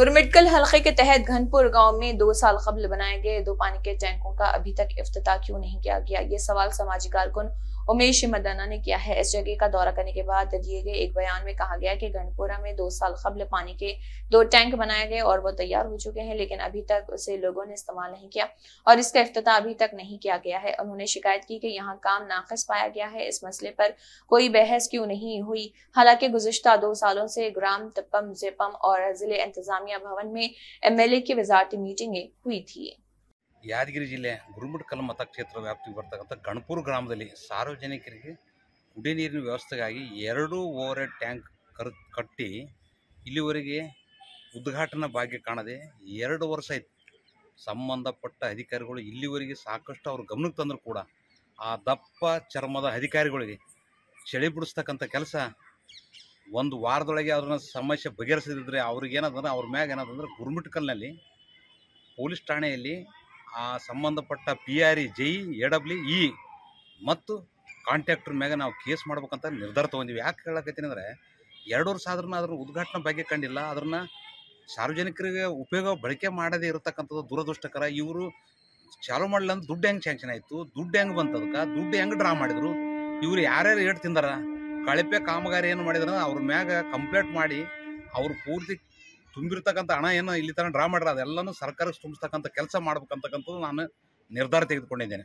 गुरमिटकल हलके के तहत घनपुर गाँव में दो साल कबल बनाए गए। दो पानी के टैंकों का अभी तक अफ्ताह क्यों नहीं किया गया? ये सवाल समाजी कारकुन उमेश मदाना ने किया है। इस जगह का दौरा करने के बाद दिए गए एक बयान में कहा गया कि गणपुरा में दो साल कबल पानी के दो टैंक बनाए गए और वो तैयार हो चुके हैं, लेकिन अभी तक उसे लोगों ने इस्तेमाल नहीं किया और इसका इफ्तः अभी तक नहीं किया गया है। उन्होंने शिकायत की कि यहाँ काम नाकस पाया गया है। इस मसले पर कोई बहस क्यों नहीं हुई? हालाँकि गुजश्ता दो सालों से ग्राम तपम जेपम और ज़िले इंतजामिया भवन में एमएलए की वजारती मीटिंगें हुई थी। ಯಾದಗಿರಿ ಜಿಲ್ಲೆ ಗುರುಮಠಕಲ್ ಮತಕ್ಷೇತ್ರ ವ್ಯಾಪ್ತಿಗೆ ಬರ್ತಕ್ಕಂಥ ಗಣಪುರ ಗ್ರಾಮದಲ್ಲಿ ಸಾರ್ವಜನಿಕರಿಗೆ ಕುಡಿ ನೀರಿನ ವ್ಯವಸ್ಥೆಗಾಗಿ ಎರಡು ಓವರ್ ಟ್ಯಾಂಕ್ ಕರ್, ಕಟ್ಟಿ ಇಲ್ಲಿವರೆಗೆ ಉದ್ಘಾಟನಾ ಭಾಗ್ಯ ಕಾಣದೆ ಎರಡು ವರ್ಷ ಆಯ್ತು. ಸಂಬಂಧಪಟ್ಟ ಅಧಿಕಾರಿಗಳು ಇಲ್ಲಿವರೆಗೆ ಸಾಕಷ್ಟು ಅವ್ರ ಗಮನಕ್ಕೆ ತಂದರೂ ಕೂಡ ಆ ದಪ್ಪ ಚರ್ಮದ ಅಧಿಕಾರಿಗಳಿಗೆ ಚಳಿ ಬಿಡಿಸ್ತಕ್ಕಂಥ ಕೆಲಸ ಒಂದು ವಾರದೊಳಗೆ ಅದನ್ನ ಸಮಸ್ಯೆ ಬಗೆಹರಿಸದಿದ್ದರೆ ಅವ್ರಿಗೆ ಏನದಂದ್ರೆ ಅವ್ರ ಮ್ಯಾಗ ಏನದಂದ್ರೆ ಗುರುಮಿಟ್ಕಲ್ನಲ್ಲಿ ಪೊಲೀಸ್ ಠಾಣೆಯಲ್ಲಿ ಆ ಸಂಬಂಧಪಟ್ಟ P R E, Jai A W, E ಮತ್ತು ಕಾಂಟ್ಯಾಕ್ಟ್ರ್ ಮ್ಯಾಗ ನಾವು ಕೇಸ್ ಮಾಡ್ಬೇಕಂತ ನಿರ್ಧಾರ ತೊಗೊಂಡಿವಿ. ಯಾಕೆ ಹೇಳಕತ್ತೀನಿ ಅಂದರೆ ಎರಡು ವರ್ಷ ಆದ್ರೂ ಅದ್ರ ಉದ್ಘಾಟನೆ ಬಗ್ಗೆ ಕಂಡಿಲ್ಲ. ಅದನ್ನ ಸಾರ್ವಜನಿಕರಿಗೆ ಉಪಯೋಗ ಬಳಕೆ ಮಾಡದೇ ಇರತಕ್ಕಂಥದ್ದು ದುರದೃಷ್ಟಕರ. ಇವರು ಚಾಲು ಮಾಡಲಿಲ್ಲ ಅಂದ್ರೆ ದುಡ್ಡು ಹೆಂಗೆ ಸ್ಯಾಂಕ್ಷನ್ ಆಯಿತು? ದುಡ್ಡು ಹೆಂಗೆ ಬಂತು ಅದಕ್ಕೆ ದುಡ್ಡು ಹೆಂಗೆ ಡ್ರಾ ಮಾಡಿದ್ರು? ಇವ್ರು ಯಾರ್ಯಾರು ಏಟ್ ತಿಂದಾರ ಕಳಪೆ ಕಾಮಗಾರಿ ಏನು ಮಾಡಿದ್ರೆ ಅವ್ರ ಮ್ಯಾಗ ಕಂಪ್ಲೇಂಟ್ ಮಾಡಿ ಅವ್ರು ಪೂರ್ತಿ ತುಂಬಿರ್ತಕ್ಕಂಥ ಹಣ ಏನು ಇಲ್ಲಿ ತನಕ ಡ್ರಾ ಮಾಡಿರೋ ಅದೆಲ್ಲನೂ ಸರ್ಕಾರಕ್ಕೆ ತುಂಬಿಸ್ತಕ್ಕಂಥ ಕೆಲಸ ಮಾಡ್ಬೇಕಂತಕ್ಕಂಥದ್ದು ನಾನು ನಿರ್ಧಾರ ತೆಗೆದುಕೊಂಡಿದ್ದೇನೆ.